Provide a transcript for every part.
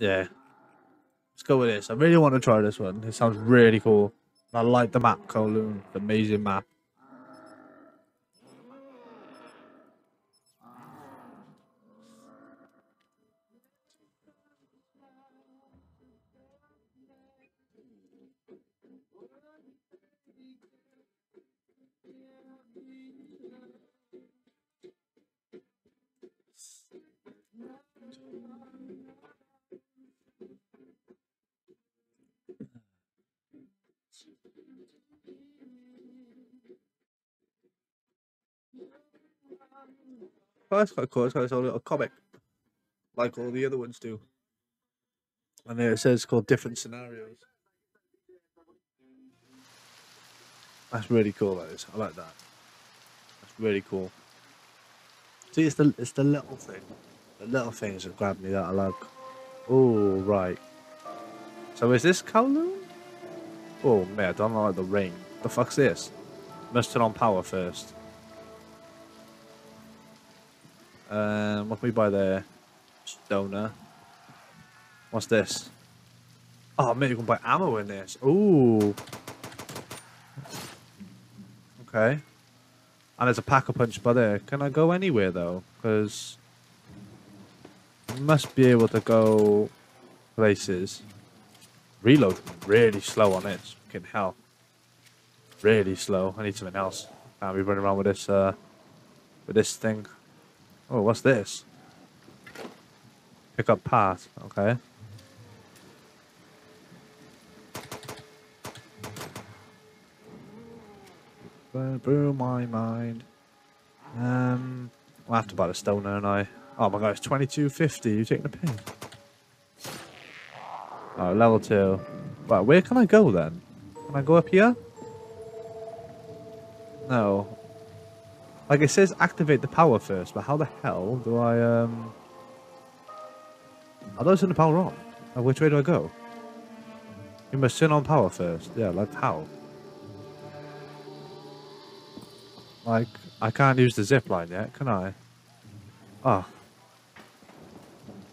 Yeah. Let's go with this. I really want to try this one. It sounds really cool. I like the map, Kowloon. Amazing map. Oh, that's quite cool. It's got its own little comic, like all the other ones do. And there it says called different scenarios. That's really cool. That is. I like that. That's really cool. See, it's the it's the little thing, the little things that grab me that I like. Oh right. So is this Kowloon? Oh man, I don't like the rain. The fuck's this? Must turn on power first. Um, what can we buy there? Stoner. What's this? Oh, maybe we can buy ammo in this. Ooh. Okay. And there's a pack-a-punch by there. Can I go anywhere, though? Because... I must be able to go places. Reload really slow on it. Fucking hell. Really slow. I need something else. Can't be running around with this, uh... With this thing. Oh, what's this? Pick up path. Okay. Blew my mind. Um, I'll have to buy the stoner, and I. Oh my god, it's twenty two fifty. You taking a pin? Oh, level two. Right, where can I go then? Can I go up here? No. Like it says activate the power first, but how the hell do I um I turn the power on? Like, which way do I go? You must turn on power first. Yeah, like how? Like I can't use the zip line yet, can I? Oh.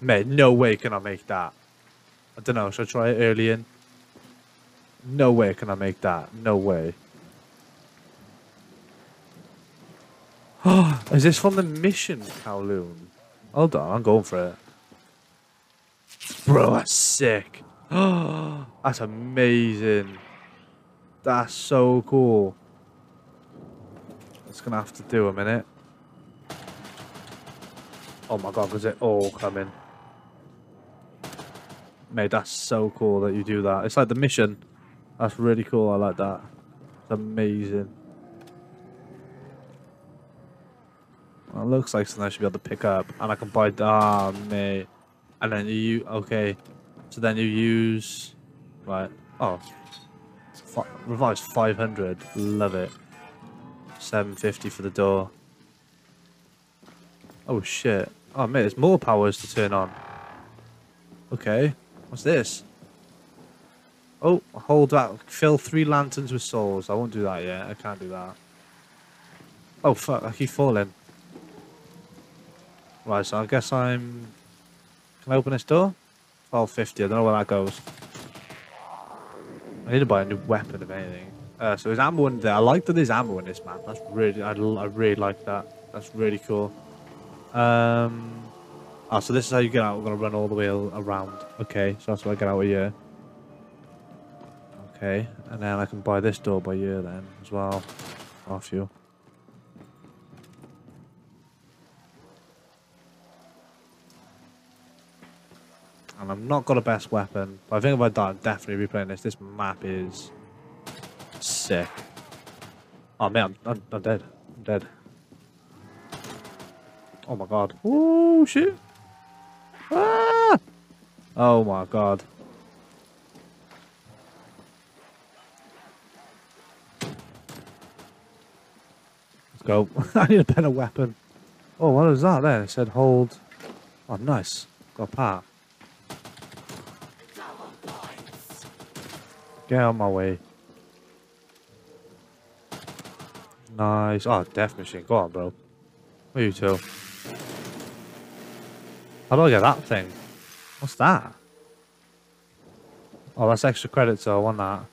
Mate, no way can I make that. I don't know, should I try it early in? No way can I make that. No way. Oh, is this from the mission, Kowloon? Hold on, I'm going for it. Bro, that's sick. That's amazing. That's so cool. It's gonna have to do a minute. Oh my god, was it all coming? Mate, that's so cool that you do that. It's like the mission. That's really cool. I like that. It's amazing. It looks like something I should be able to pick up. And I can buy... Ah, mate. And then you... Okay. So then you use... Right. Oh. Revised 500. Love it. 750 for the door. Oh, shit. Oh, mate, there's more powers to turn on. Okay. What's this? Oh, hold that. Fill three lanterns with souls. I won't do that yet. I can't do that. Oh, fuck. I keep falling. Right, so I guess I'm... Can I open this door? 1250, I don't know where that goes. I need to buy a new weapon, if anything. Uh, so there's ammo in there. I like that there's ammo in this map. That's really, I, I really like that. That's really cool. Um, oh, so this is how you get out. We're going to run all the way around. Okay, so that's how I get out of here. Okay, and then I can buy this door by here then as well. Off you. I'm not got a best weapon. But I think if I die, I'm definitely replaying this. This map is sick. Oh man, I'm, I'm, I'm dead. I'm dead. Oh my god. Oh shit. Ah! Oh my god. Let's go. I need a better weapon. Oh, what is that there? It said hold. Oh, nice. Got a part. Get out of my way. Nice. Oh, death machine. Go on, bro. What are you two? How do I get that thing? What's that? Oh, that's extra credit, so I want that.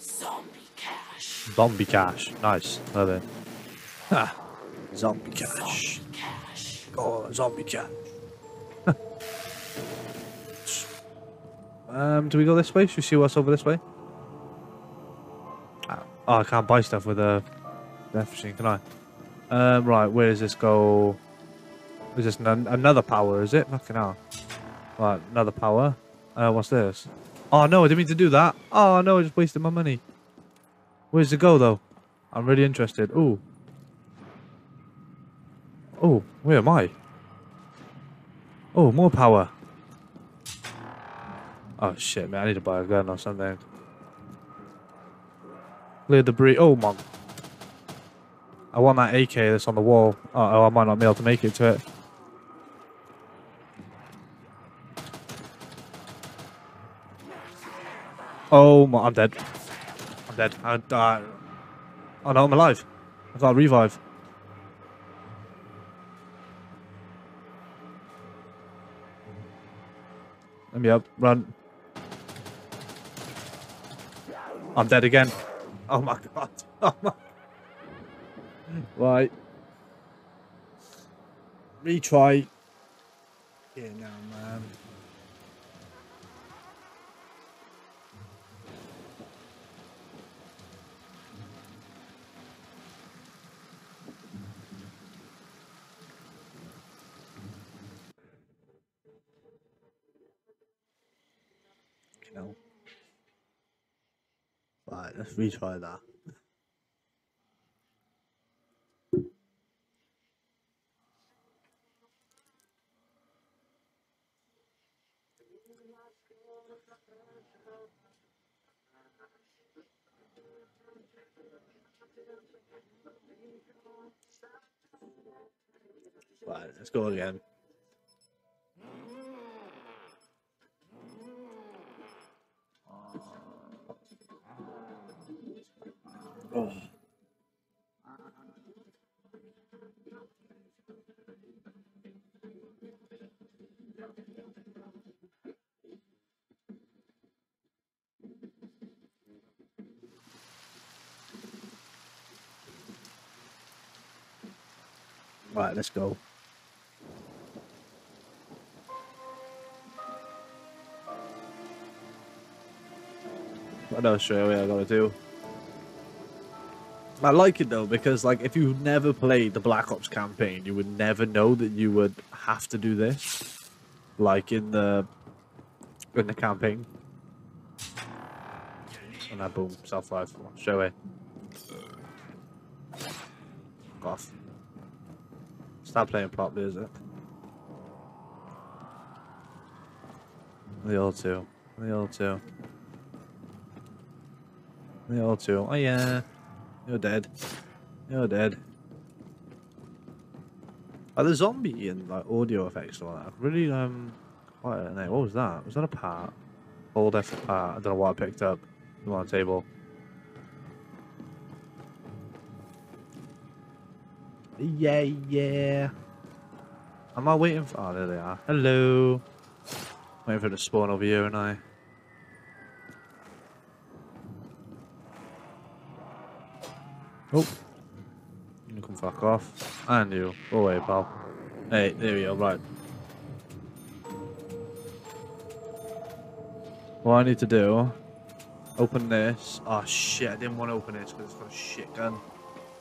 Zombie cash. Zombie cash. Nice. Love it. Ha. Zombie cash. Cash. Oh, zombie cash. Um, do we go this way? Should we see what's over this way? Ah, Oh, I can't buy stuff with a death machine, can I? Um, right, where does this go? Is this an another power, is it? Fucking hell. Right, another power. Uh, what's this? Oh, no, I didn't mean to do that. Oh, no, I just wasted my money. Where's it go, though? I'm really interested. Ooh. Oh, where am I? Oh, more power. Oh, shit, man. I need to buy a gun or something. Clear debris. Oh, my. I want that AK that's on the wall. Uh oh, I might not be able to make it to it. Oh my, I'm dead. I'm dead. I died. Oh no, I'm alive. I've got a revive. Let me up. Run. I'm dead again. Oh my god. Oh my. Right. Retry. Yeah, now, man. No. Right, let's retry that. Right, let's go again. Right, let's go. I know I gotta do. I like it though because like if you never played the Black Ops campaign, you would never know that you would have to do this, like in the in the campaign. And that boom, self life, show it. Off. Stop playing properly, is it? The old two. The old two. The old two. Oh yeah. You're dead. You're dead. Are the zombie and like audio effects and all that really um. What was that? Was that a part? Hold F part. I don't know what I picked up. On the table. Yeah, yeah. Am I waiting for? Oh, there they are. Hello. Waiting for it to spawn over here, and I. Oh. You can fuck off. And you. Go away, pal. Hey, there we go, right. What I need to do, open this. Oh shit, I didn't want to open this because it's got a shit gun.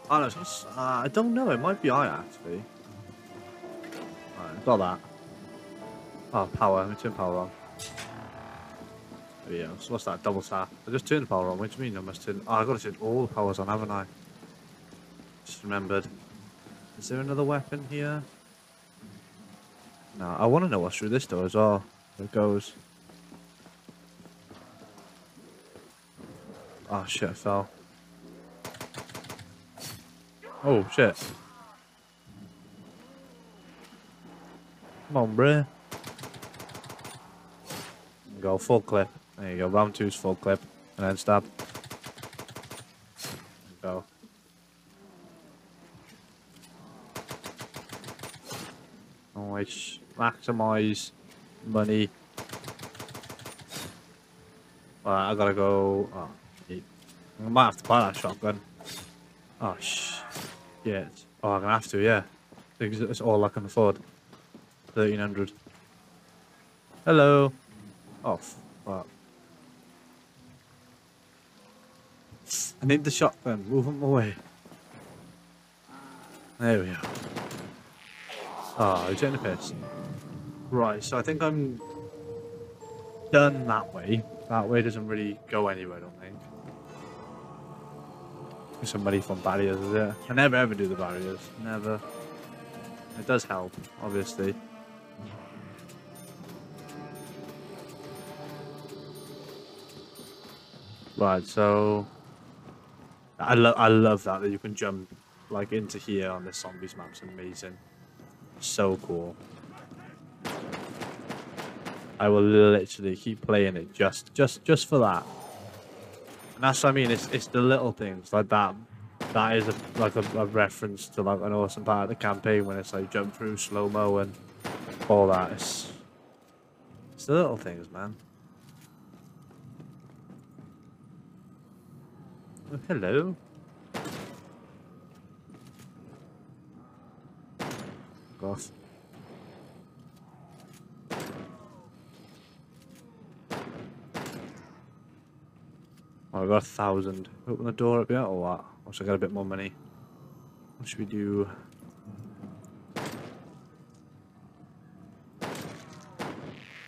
Uh, I don't know, it might be I actually. Alright, got that. Oh, power, let me turn power on. There go. So what's that? Double tap. I just turned the power on. What do you mean I must turn... Oh, i got to turn all the powers on, haven't I? Just remembered. Is there another weapon here? No, I want to know what's through this door as well. Where it goes. Oh shit, I fell. Oh shit. Come on, bruh. Go full clip. There you go. Round two's full clip. And then stab. Go. Always maximize money. I gotta go. Oh. I might have to buy that shotgun. Oh, sh. Yeah. Oh, I'm gonna have to, yeah. Because It's all I can afford. 1300. Hello. Oh, fuck. I need the shotgun. Move him away. There we are. Ah, oh, getting a piss. Right, so I think I'm done that way. That way doesn't really go anywhere, I don't think. Get Some money from barriers, is it? I never ever do the barriers. Never. It does help, obviously. Right, so I love I love that that you can jump like into here on this zombies map. It's amazing. So cool. I will literally keep playing it just just just for that. And that's what I mean. It's it's the little things like that. That is a, like a, a reference to like an awesome part of the campaign when it's like jump through slow mo and all that. It's it's the little things, man. Oh, hello. Goth. Oh, I got a thousand. Open the door up yet or what? I get a bit more money? What should we do?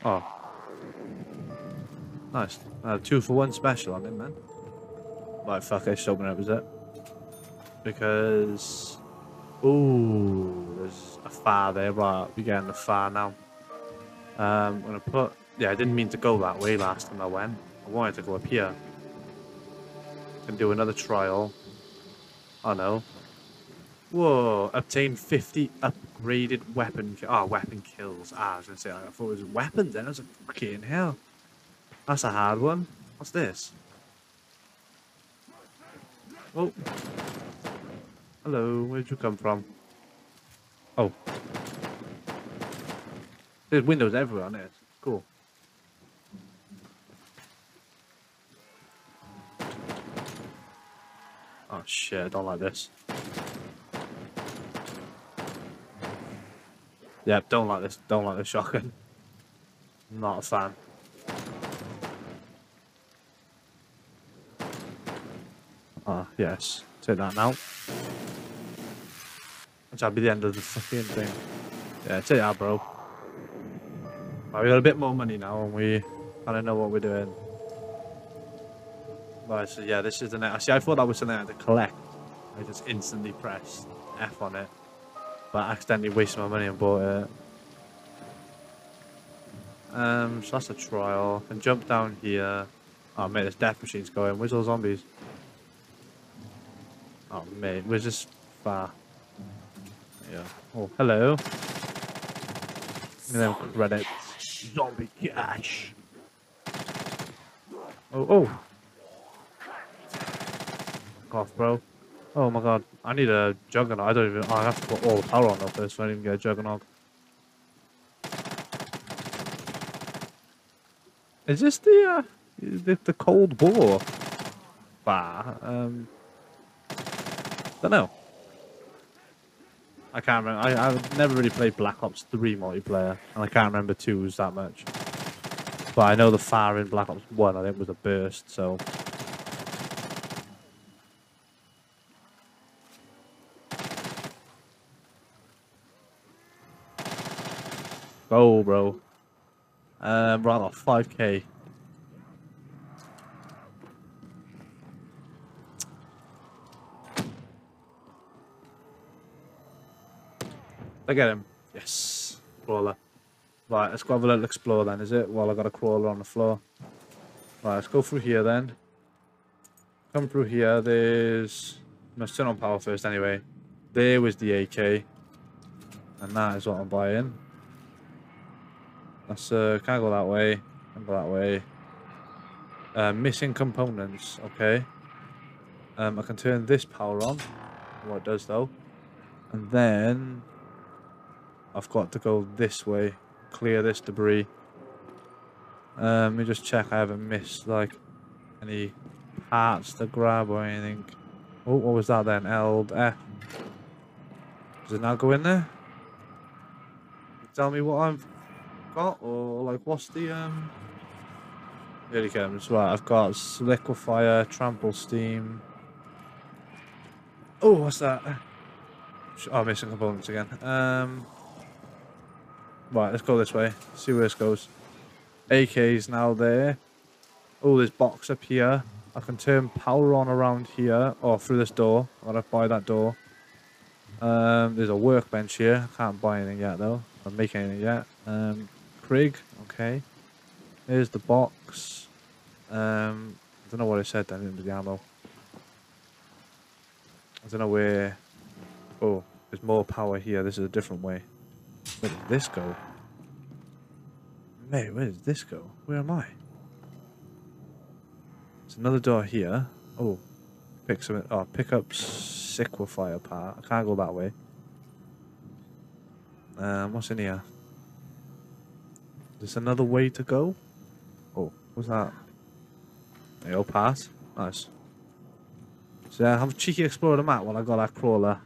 Oh. Nice. Uh, two for one special on it, man. Right, fuck, I should open it up, is it? Because... Ooh, there's a fire there. Right, we're getting the fire now. Um, I'm gonna put... Yeah, I didn't mean to go that way last time I went. I wanted to go up here. Can do another trial. Oh no. Whoa, obtain 50 upgraded weapon ki- Oh, weapon kills. Ah, I was gonna say, I thought it was weapons then. I was like, fucking hell. That's a hard one. What's this? Oh. Hello, where'd you come from? Oh. There's windows everywhere on it. Cool. Oh shit, I don't like this. Yep, don't like this. Don't like this shotgun. Not a fan. Ah, yes. Take that now. That'll be the end of the fucking thing. Yeah, take that, bro. Right, we got a bit more money now, and we kind of know what we're doing. Right, so yeah, this is the next. See, I thought that was something I had to collect. I just instantly pressed F on it, but I accidentally wasted my money and bought it. Um, so that's a trial. And jump down here. Oh mate, there's death machines going. Where's all zombies? Oh mate, we're just far? Yeah. Oh, hello. And then credits. Zombie cash. Oh, oh. Off, bro. Oh my god, I need a juggernaut. I don't even. I have to put all the power on though first, so I even get a juggernaut. Is this the uh, the, the Cold War bar? Um, don't know. I can't remember. I, I've never really played Black Ops 3 multiplayer, and I can't remember 2's that much. But I know the fire in Black Ops 1, I think, was a burst, so. Go, bro. Um, right off, 5k. I get him. Yes. Crawler. Right, let's go have a little explore then, is it? While I got a crawler on the floor. Right, let's go through here then. Come through here, there's... Must turn on power first anyway. There was the AK. And that is what I'm buying. Let's, uh, can I go that way? Can I go that way? Uh, missing components, okay. Um, I can turn this power on. What it does though. And then I've got to go this way, clear this debris. Um, let me just check I haven't missed like any parts to grab or anything. Oh, what was that then? L F. Does it now go in there? Tell me what I've got, or like what's the um? Here he comes. Right, I've got liquefier, trample steam. Oh, what's that? Oh, missing components again. Um. Right, let's go this way. See where this goes. AK's now there. Oh, there's box up here. I can turn power on around here or through this door. I gotta buy that door. Um, there's a workbench here. I Can't buy anything yet though. Or make anything yet. Um, Prig. Okay. There's the box. Um, I don't know what it said then into the ammo. I don't know where. Oh, there's more power here. This is a different way. Where did this go? Mate, where did this go? Where am I? There's another door here. Oh, pick some. Oh, pick up liquefier part. I can't go that way. Um, what's in here? There's another way to go. Oh, what's that? There you go, pass. Nice. So yeah, have a cheeky explore the map while I got that crawler.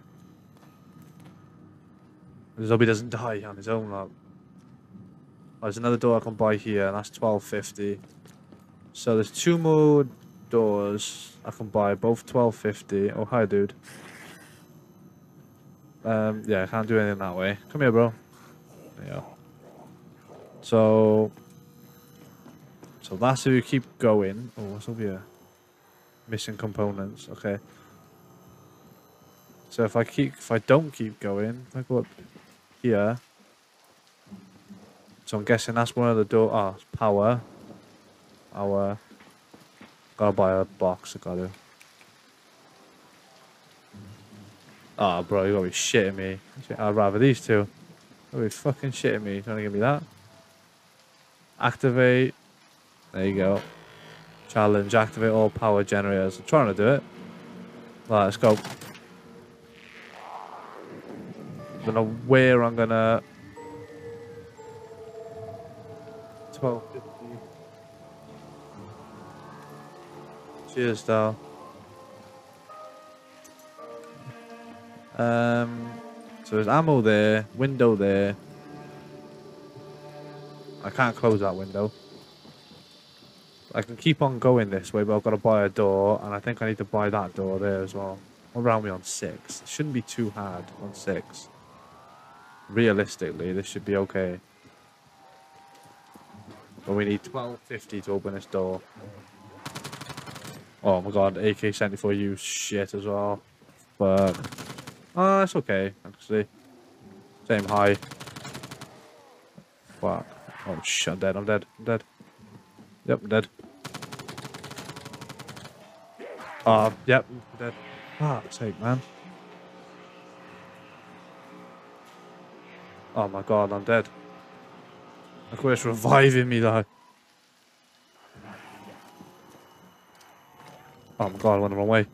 The zombie doesn't die on his own. Like. Oh, there's another door I can buy here, and that's twelve fifty. So there's two more doors I can buy, both twelve fifty. Oh hi, dude. Um, yeah, I can't do anything that way. Come here, bro. There you go. So, so that's if you keep going. Oh, what's over here? Missing components. Okay. So if I keep, if I don't keep going, I go up here. So I'm guessing that's one of the door. Ah, it's power. Power. Gotta buy a box. I gotta. Oh, bro, you gotta be shitting me. I'd rather these two. You gotta be fucking shitting me. Trying to give me that. Activate. There you go. Challenge. Activate all power generators. I'm trying to do it. Right, let's go. I Don't know where I'm gonna. 1250. Cheers, Dal. Um, so there's ammo there, window there. I can't close that window. I can keep on going this way, but I've got to buy a door, and I think I need to buy that door there as well. Around me on six? It shouldn't be too hard on six. Realistically, this should be okay. But we need 1250 to open this door. Oh my god, AK-74u's shit as well. But... Oh, ah, that's okay, actually. Same high. Fuck. Oh shit, I'm dead, I'm dead, I'm dead. Yep, I'm dead. Ah, yep, I'm dead. Fuck's sake, man. Oh my god, I'm dead. Look where it's reviving me though. Oh my god, I went the wrong way.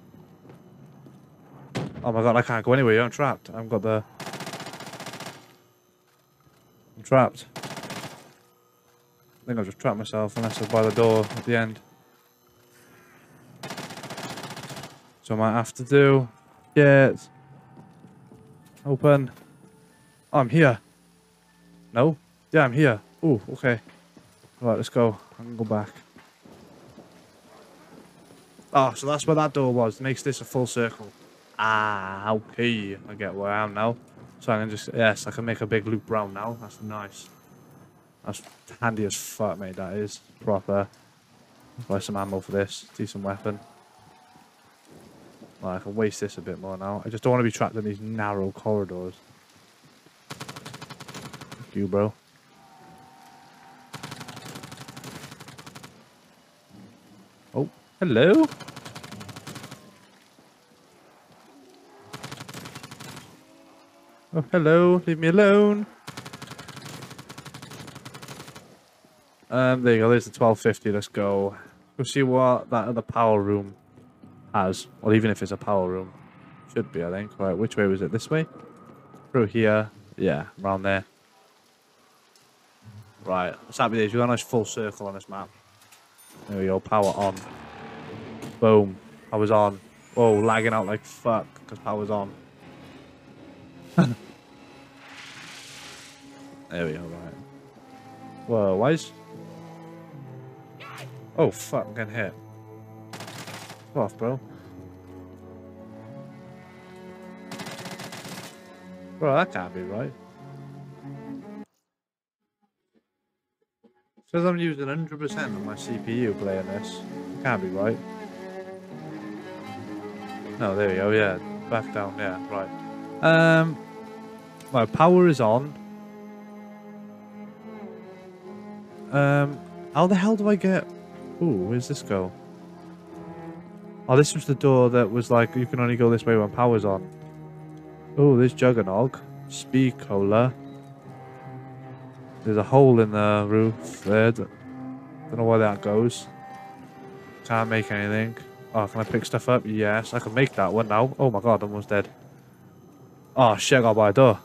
Oh my god, I can't go anywhere, I'm trapped. I haven't got the... I'm trapped. Think I've just trapped myself unless I by the door at the end. So I might have to do... Get... Open. Oh, I'm here. No? Yeah, I'm here. Oh, okay. Right, let's go. I can go back. Oh, so that's where that door was. Makes this a full circle. Ah, okay. I get where I am now. So I can just, yes, I can make a big loop round now. That's nice. That's handy as fuck, mate. That is proper. Buy some ammo for this. Decent weapon. Right, I can waste this a bit more now. I just don't want to be trapped in these narrow corridors. Fuck you, bro. Oh, hello. Oh, hello. Leave me alone. Um, there you go. There's the 1250. Let's go. Go see what that other power room has. Or even if it's a power room. Should be, I think. Right, which way was it? This way? Through here. Yeah, around there. Right. What's happening is we've got a nice full circle on this map. There we go. Power on. Boom. I was on. Oh, lagging out like fuck because power's on. there we go, right. Whoa, why is... Oh, fuck, I'm getting hit. Off, bro. Bro, that can't be right. Says I'm using 100% of my CPU playing this. Can't be right. No, there we go, yeah. Back down, yeah, right. Um, my power is on. Um, how the hell do I get... Ooh, where's this go? Oh, this was the door that was like, you can only go this way when power's on. Oh, there's Juggernog. Speed Cola. There's a hole in the roof there. Don't know where that goes. Can't make anything. Oh, can I pick stuff up? Yes, I can make that one now. Oh my god, I'm almost dead. Oh shit, I got by a door.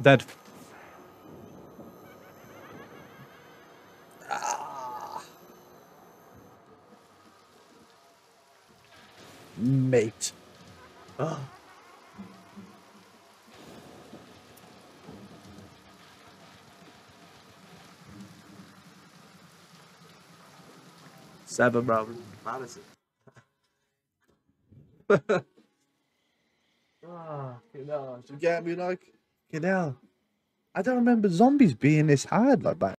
Dead. Mate. Seven, bro. Madison. Ah, you know, you get me like, you know. I don't remember zombies being this hard like back